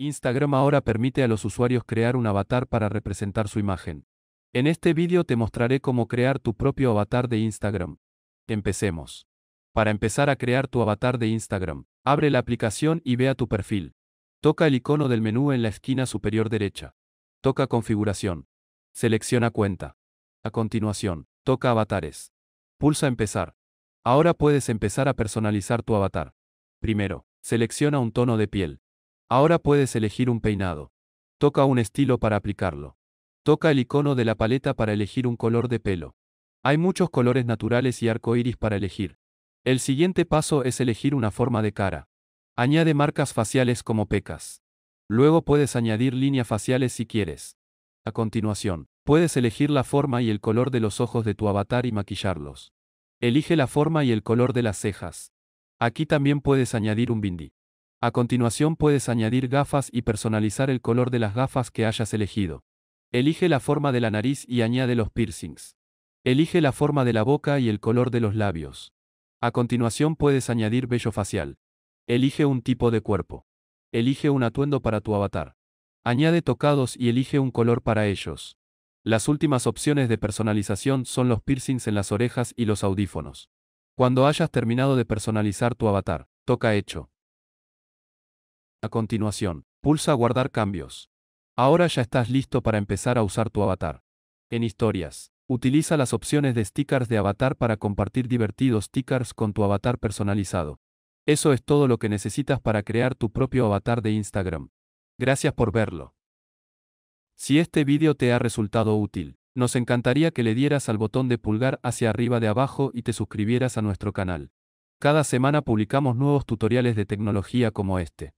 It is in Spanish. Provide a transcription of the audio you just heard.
Instagram ahora permite a los usuarios crear un avatar para representar su imagen. En este vídeo te mostraré cómo crear tu propio avatar de Instagram. Empecemos. Para empezar a crear tu avatar de Instagram, abre la aplicación y ve a tu perfil. Toca el icono del menú en la esquina superior derecha. Toca Configuración. Selecciona Cuenta. A continuación, toca Avatares. Pulsa Empezar. Ahora puedes empezar a personalizar tu avatar. Primero, selecciona un tono de piel. Ahora puedes elegir un peinado. Toca un estilo para aplicarlo. Toca el icono de la paleta para elegir un color de pelo. Hay muchos colores naturales y arco iris para elegir. El siguiente paso es elegir una forma de cara. Añade marcas faciales como pecas. Luego puedes añadir líneas faciales si quieres. A continuación, puedes elegir la forma y el color de los ojos de tu avatar y maquillarlos. Elige la forma y el color de las cejas. Aquí también puedes añadir un bindi. A continuación puedes añadir gafas y personalizar el color de las gafas que hayas elegido. Elige la forma de la nariz y añade los piercings. Elige la forma de la boca y el color de los labios. A continuación puedes añadir vello facial. Elige un tipo de cuerpo. Elige un atuendo para tu avatar. Añade tocados y elige un color para ellos. Las últimas opciones de personalización son los piercings en las orejas y los audífonos. Cuando hayas terminado de personalizar tu avatar, toca Hecho. A continuación, pulsa Guardar cambios. Ahora ya estás listo para empezar a usar tu avatar. En historias, utiliza las opciones de stickers de avatar para compartir divertidos stickers con tu avatar personalizado. Eso es todo lo que necesitas para crear tu propio avatar de Instagram. Gracias por verlo. Si este vídeo te ha resultado útil, nos encantaría que le dieras al botón de pulgar hacia arriba de abajo y te suscribieras a nuestro canal. Cada semana publicamos nuevos tutoriales de tecnología como este.